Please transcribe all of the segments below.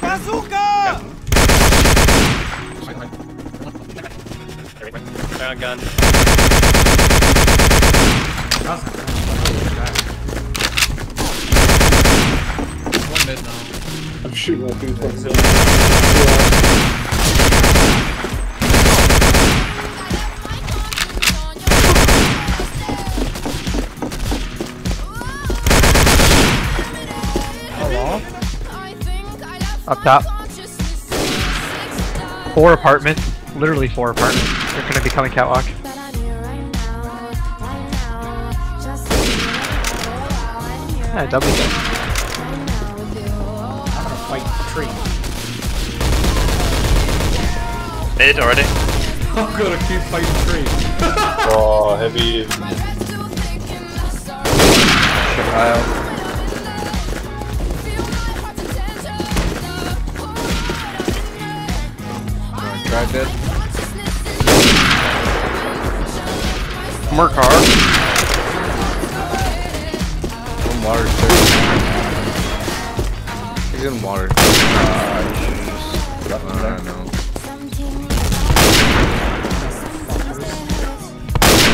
Bazooka! Found gun. One mid now. I'm shooting at people. Up top. Four apartments. Literally four apartments. They're gonna be coming catwalk. Yeah, double kill. I'm gonna fight the tree. Mid already. I'm gonna keep fighting tree. Oh, heavy. Drive dead. More car. One water too. He's in water. Ah, jeez. I don't know.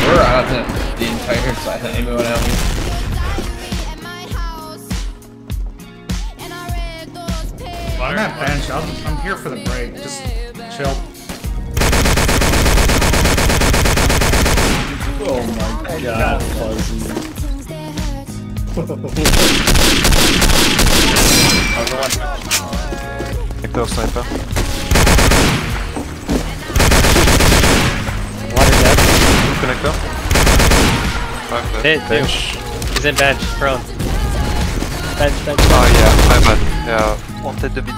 We're out the, the entire side. Anyone out here? I'm at bench. I'm, I'm here for the break. Just chill. Connector sniper. Water dead. Connector. Five Hit, dead. two. He's in bench, prone. Bench, bench. Oh yeah, my bad. Yeah, en tête de vide.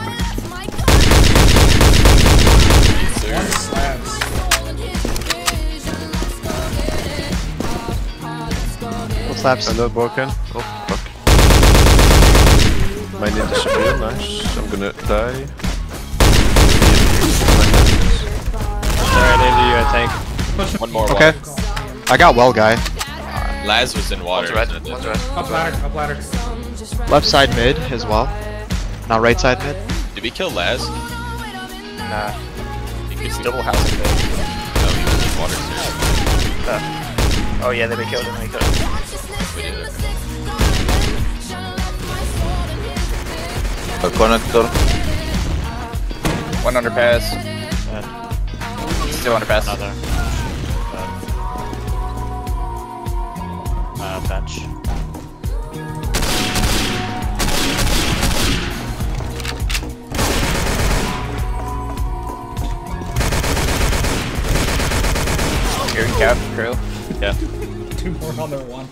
One slabs. Full slaps. Another broken. Oh fuck. Mine didn't disappear, nice. I'm gonna die. Alright, into you, I think. One more. Okay. I got well guy. One. Laz was in water. red, isn't one's red. Up ladder. Up ladder. Left side mid as well. Now right side mid. Did we kill Laz? Nah. He's Double house in mid. No, he was in water too. Oh yeah, they killed him, they killed him. We did it. A connector. One underpass. Still underpass. Another. Uh, bench. Here, cap, crew. Yeah. Two more on their one.